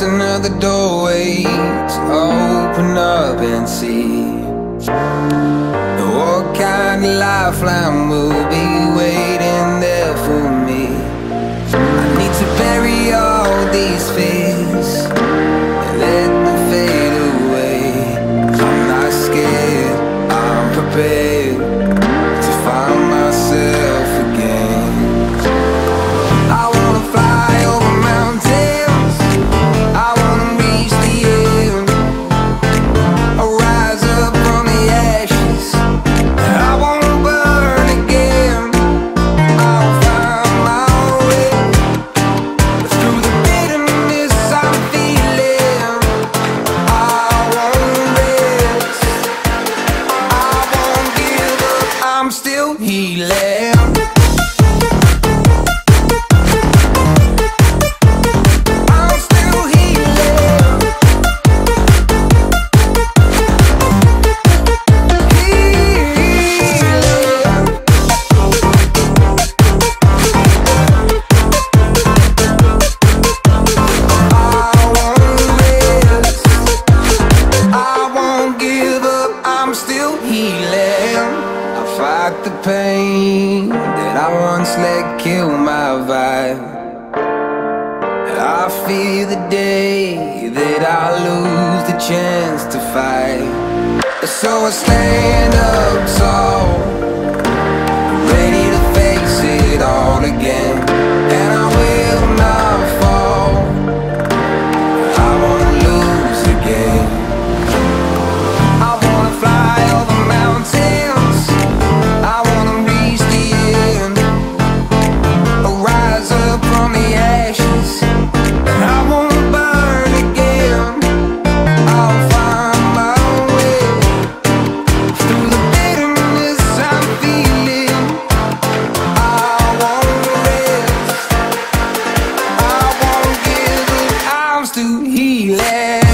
just another doorway to open up and see what kind of lifeline will be waiting there for me. I need to bury all these fears and let them fade away. I'm not scared, I'm prepared Still healing. Fight the pain that I once let kill my vibe. I fear the day that I lose the chance to fight. So I stand up tall he left.